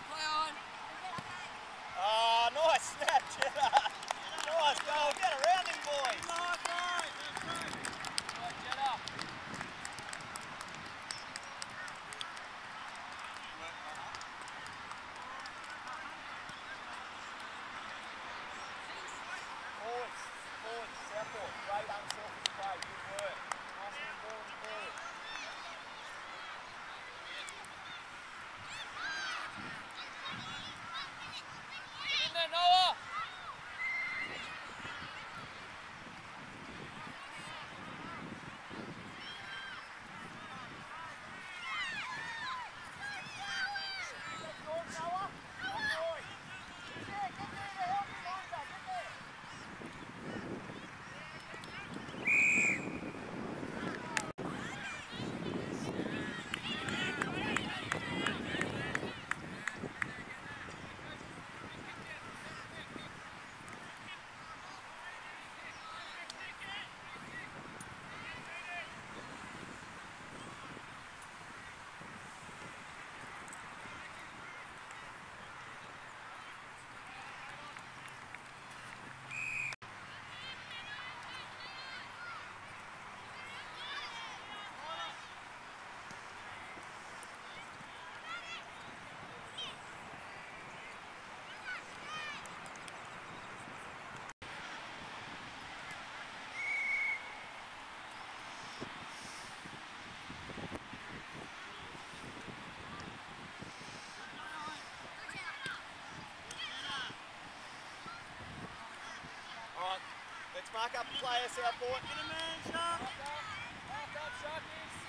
Oh, let's mark up the player, Southport. Get him, man. Sharp. Mark up, Sharkies!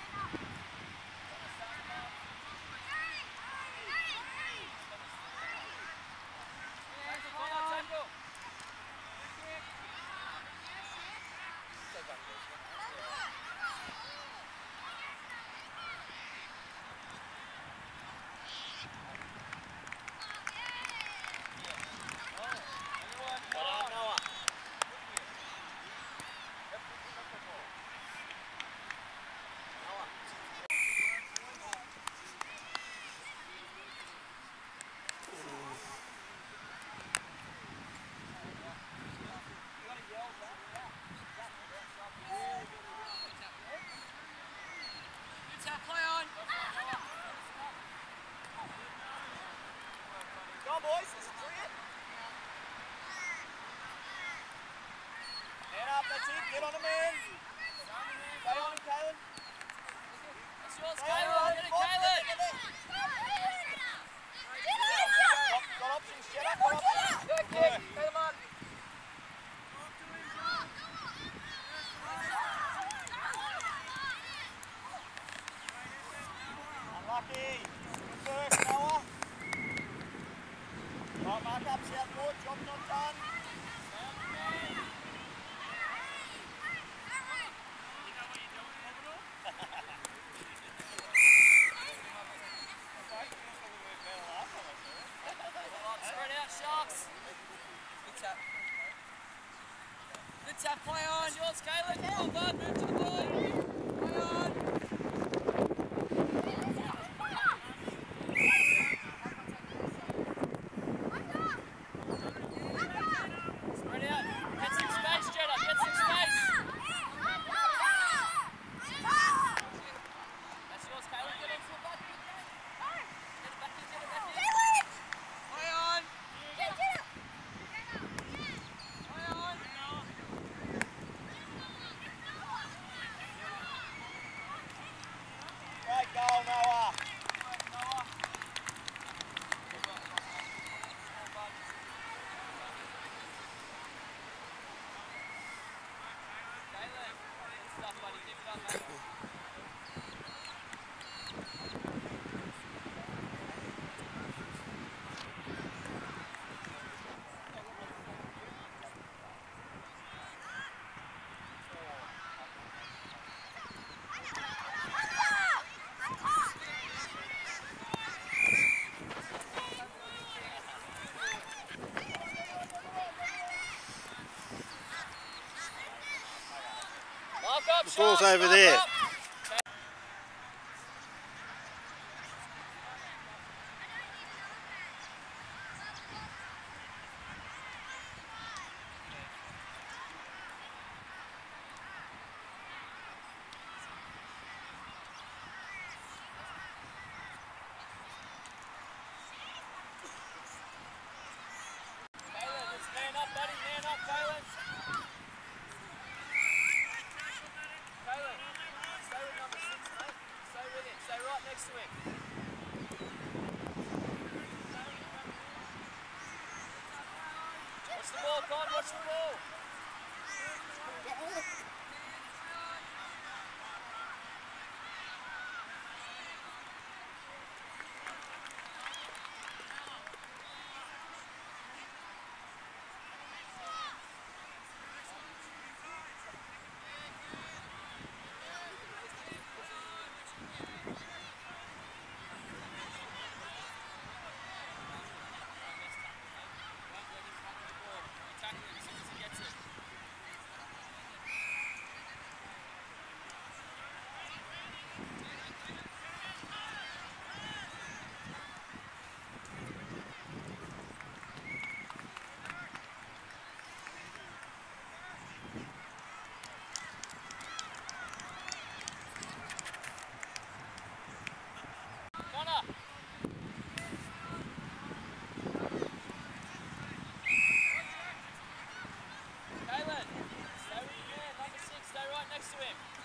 On, boys. This is three it. Head up, that's it. Get on the man. Stay on him, Kalen. That's yours, Stay on Caleb! him. Get it, Boys, Caleb! get there, get there. Got, options, Cheddar. Got options. Good kick. Come on! Unlucky. up, upset Lord, job not done. Ball's over there. next to him. Watch the ball, God, watch the ball. him.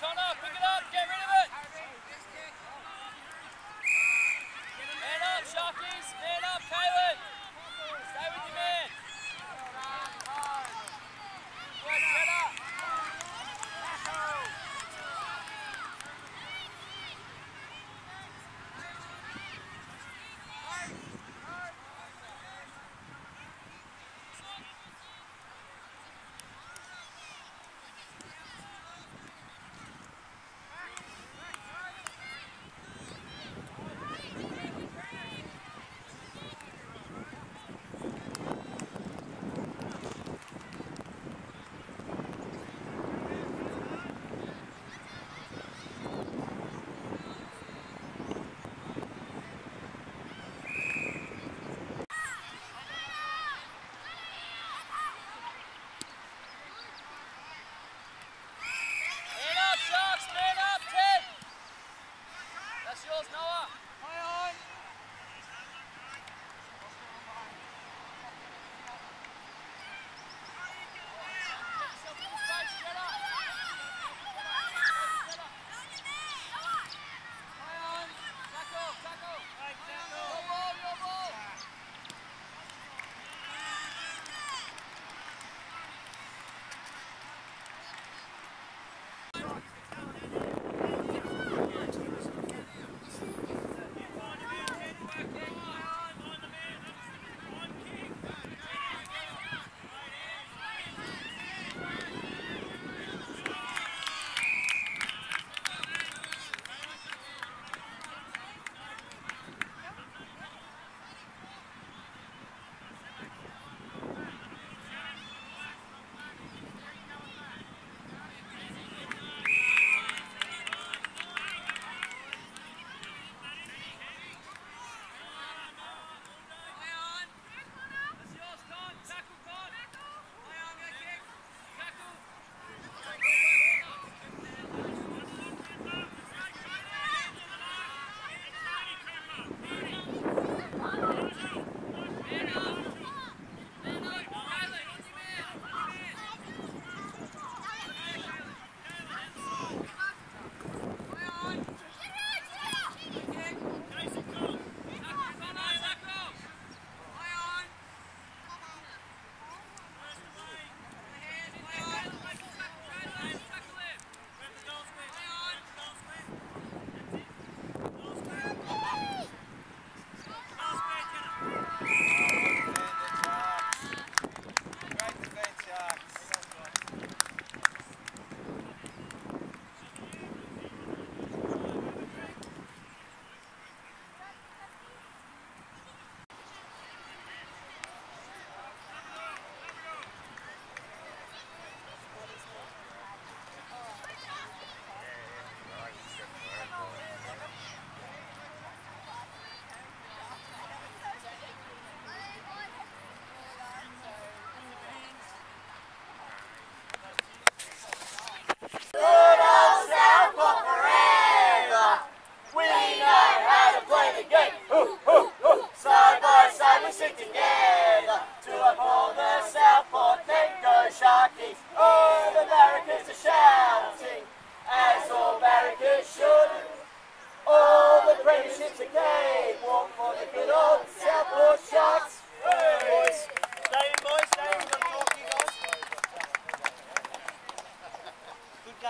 Connor, pick it up, get rid of it.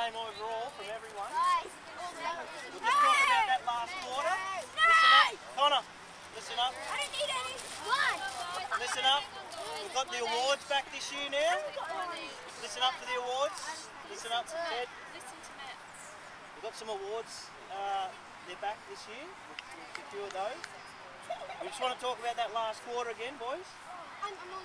Game overall from everyone. We'll just talk about that last quarter. Listen up. Connor, listen up. Listen up. We've got the awards back this year now. Listen up for the awards. Listen up, Ted. Listen to Matt. We've got some awards. Uh, they're back this year. We've, we've secured those. We just want to talk about that last quarter again, boys. I'm, I'm on